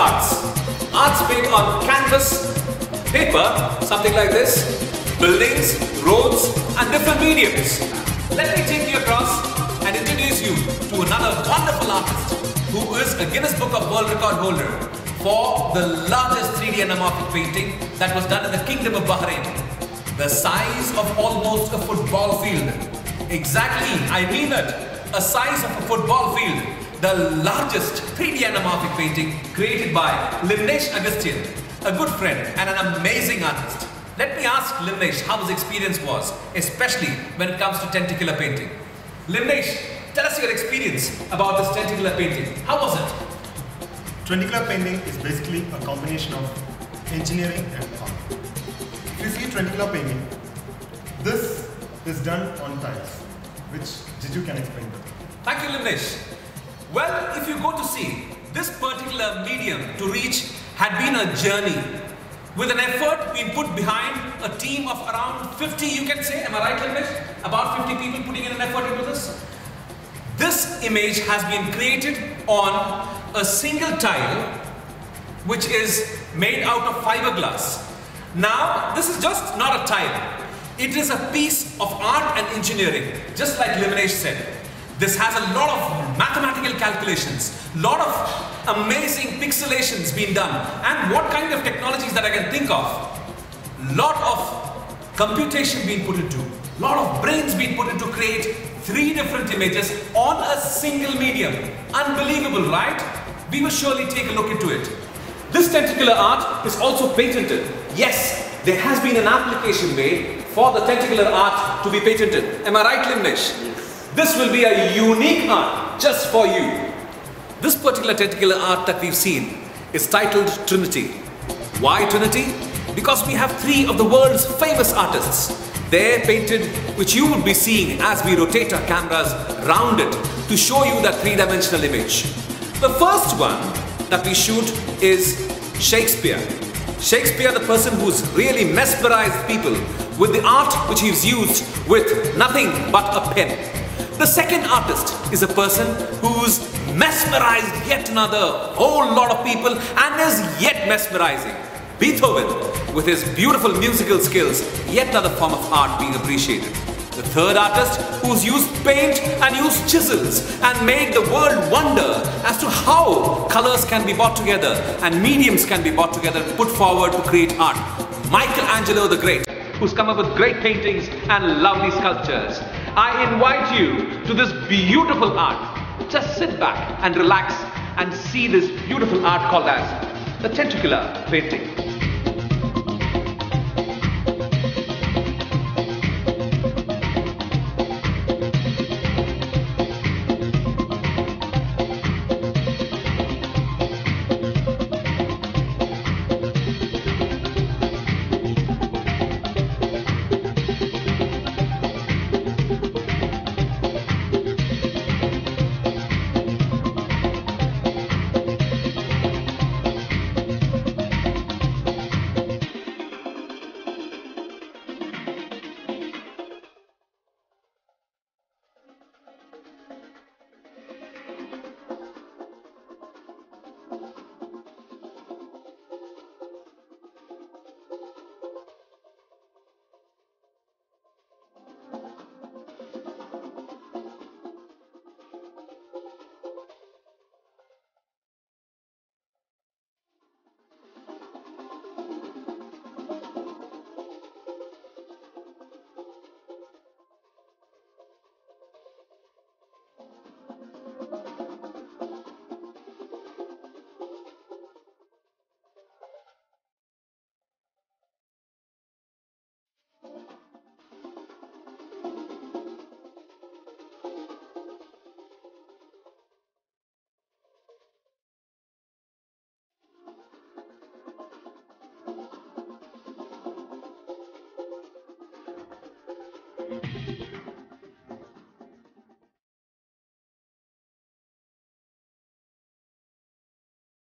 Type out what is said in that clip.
Arts Arts made on canvas, paper, something like this, buildings, roads, and different mediums. Let me take you across and introduce you to another wonderful artist who is a Guinness Book of World Record holder for the largest 3D anamorphic painting that was done in the Kingdom of Bahrain. The size of almost a football field. Exactly, I mean it. A size of a football field. The largest 3D anamorphic painting created by Limnesh Augustine, a good friend and an amazing artist. Let me ask Limnesh how his experience was, especially when it comes to trenticular painting. Limnesh, tell us your experience about this trenticular painting. How was it? Trenticular painting is basically a combination of engineering and art. If you see trenticular painting, this is done on tiles, which Jiju can explain better. Thank you, Limnesh. Well, if you go to see, this particular medium to reach had been a journey with an effort being put behind a team of around 50, you can say, am I right, Limnesh? About 50 people putting in an effort into this. This image has been created on a single tile which is made out of fiberglass. Now, this is just not a tile. It is a piece of art and engineering, just like Limnesh said. This has a lot of mathematical calculations, lot of amazing pixelations being done, and what kind of technologies that I can think of. Lot of computation being put into, lot of brains being put into create three different images on a single medium. Unbelievable, right? We will surely take a look into it. This trenticular art is also patented. Yes, there has been an application made for the trenticular art to be patented. Am I right, Limnesh? This will be a unique art just for you. This particular trenticular art that we've seen is titled Trinity. Why Trinity? Because we have three of the world's famous artists. They're painted, which you would be seeing as we rotate our cameras round it to show you that three-dimensional image. The first one that we shoot is Shakespeare. Shakespeare, the person who's really mesmerized people with the art which he's used with nothing but a pen. The second artist is a person who's mesmerized yet another whole lot of people and is yet mesmerizing. Beethoven, with his beautiful musical skills, yet another form of art being appreciated. The third artist who's used paint and used chisels and made the world wonder as to how colors can be brought together and mediums can be brought together and put forward to create art. Michelangelo the Great, who's come up with great paintings and lovely sculptures. I invite you to this beautiful art. Just sit back and relax and see this beautiful art called as the trenticular painting.